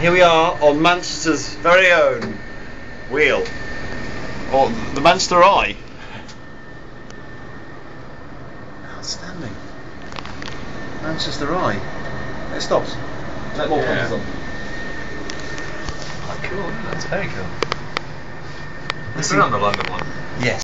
here we are on Manchester's very own wheel. Or the Manchester Eye. Outstanding. Manchester Eye. It stops. Let more Yeah. comes on. Oh, cool. That's very cool. This is not the London one. Yes.